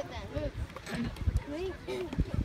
Look at that.